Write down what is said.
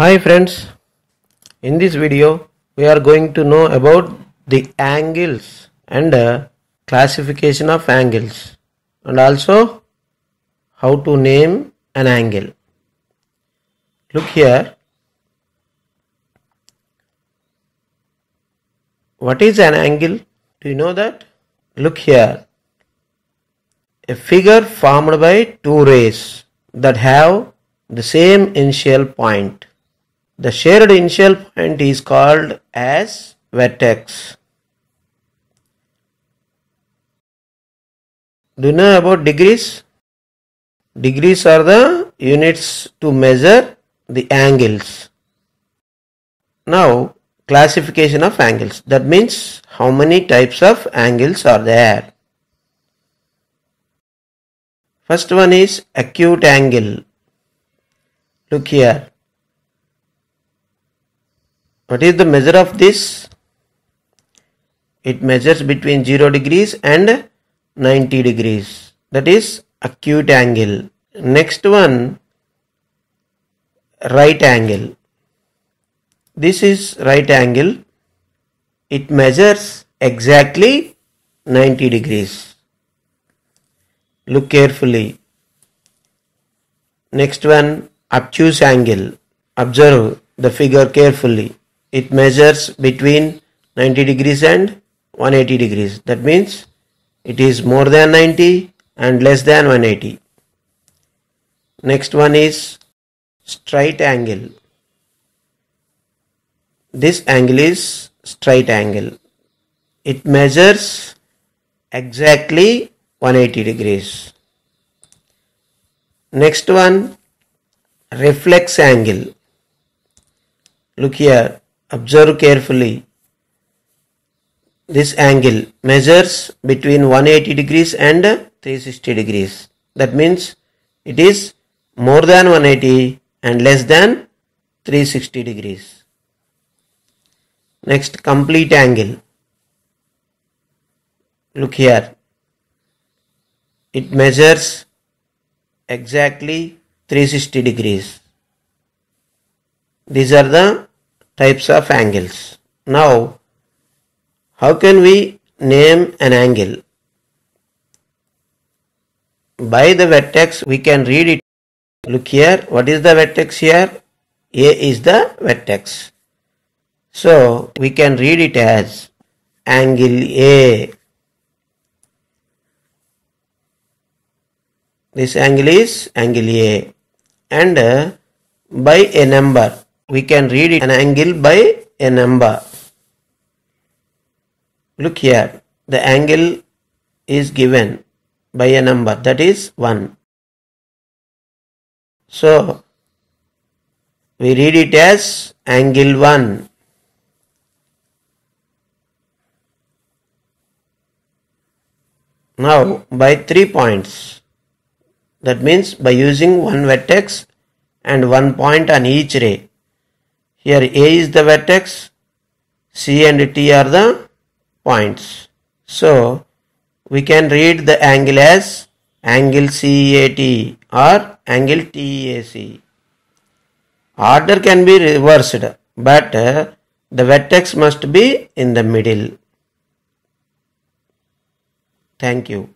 Hi friends, in this video we are going to know about the angles and uh, classification of angles and also how to name an angle. Look here. What is an angle? Do you know that? Look here. A figure formed by two rays that have the same initial point. The shared initial point is called as vertex. Do you know about degrees? Degrees are the units to measure the angles. Now, classification of angles. That means how many types of angles are there. First one is acute angle. Look here. What is the measure of this? It measures between 0 degrees and 90 degrees. That is acute angle. Next one, right angle. This is right angle. It measures exactly 90 degrees. Look carefully. Next one, obtuse angle. Observe the figure carefully. It measures between 90 degrees and 180 degrees. That means it is more than 90 and less than 180. Next one is straight angle. This angle is straight angle. It measures exactly 180 degrees. Next one reflex angle. Look here, observe carefully. This angle measures between 180 degrees and 360 degrees. That means it is more than 180 and less than 360 degrees. Next, complete angle. Look here. It measures exactly 360 degrees. These are the types of angles. Now, how can we name an angle? By the vertex, we can read it. Look here, what is the vertex here? A is the vertex. So, we can read it as angle A. This angle is angle A. And uh, by a number, we can read it an angle by a number. Look here, the angle is given by a number that is 1. So, we read it as angle 1. Now, by 3 points, that means by using one vertex and one point on each ray. Here A is the vertex, C and T are the points. So, we can read the angle as angle CAT or angle TAC. Order can be reversed, but uh, the vertex must be in the middle. Thank you.